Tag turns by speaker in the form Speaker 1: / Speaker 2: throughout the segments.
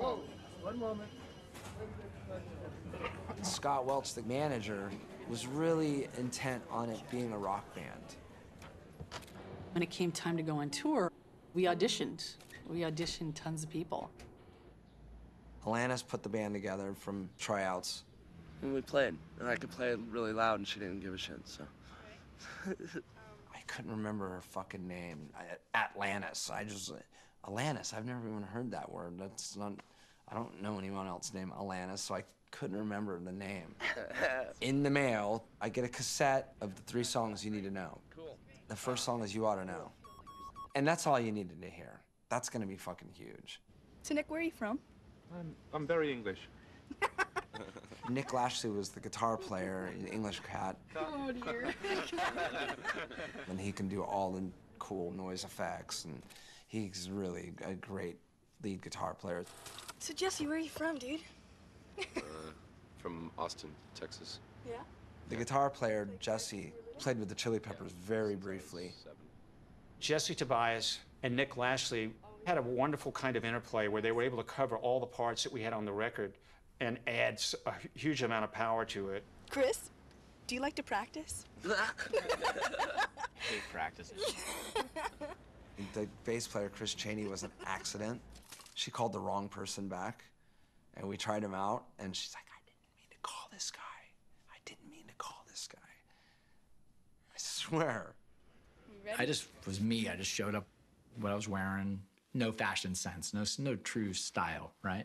Speaker 1: Whoa, one moment.
Speaker 2: Scott Welch, the manager, was really intent on it being a rock band.
Speaker 3: When it came time to go on tour, we auditioned. We auditioned tons of people.
Speaker 2: Alanis put the band together from tryouts.
Speaker 4: And we played, and I could play it really loud, and she didn't give a shit. So
Speaker 2: I couldn't remember her fucking name. I, Atlantis. I just Alanis. I've never even heard that word. That's not. I don't know anyone else named Alanis, so I couldn't remember the name. In the mail, I get a cassette of the three songs you need to know.
Speaker 4: cool.
Speaker 2: The first song is "You Ought to Know," and that's all you needed to hear. That's gonna be fucking huge.
Speaker 5: So, Nick, where are you from?
Speaker 6: I'm, I'm very English.
Speaker 2: Nick Lashley was the guitar player in English Cat,
Speaker 5: Oh, dear.
Speaker 2: and he can do all the cool noise effects, and he's really a great lead guitar player.
Speaker 5: so, Jesse, where are you from, dude?
Speaker 7: Uh, from Austin, Texas.
Speaker 5: Yeah.
Speaker 2: The guitar player, Jesse, played with the Chili Peppers very briefly.
Speaker 8: Jesse Tobias and Nick Lashley had a wonderful kind of interplay where they were able to cover all the parts that we had on the record and add a huge amount of power to it.
Speaker 5: Chris, do you like to practice?
Speaker 9: Hate practice.
Speaker 2: The bass player, Chris Chaney, was an accident. She called the wrong person back, and we tried him out, and she's like, I didn't mean to call this guy. I didn't mean to call this guy. I swear.
Speaker 9: I just was me. I just showed up what I was wearing. No fashion sense. No no true style. Right.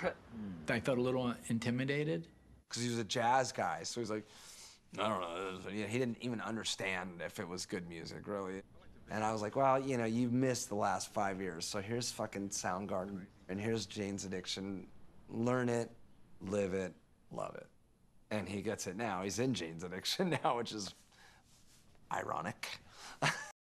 Speaker 9: I felt a little intimidated.
Speaker 2: Because he was a jazz guy, so he's like, I don't know. He he didn't even understand if it was good music, really. And I was like, well, you know, you've missed the last five years, so here's fucking Soundgarden, and here's Jane's Addiction. Learn it, live it, love it. And he gets it now. He's in Jane's Addiction now, which is ironic.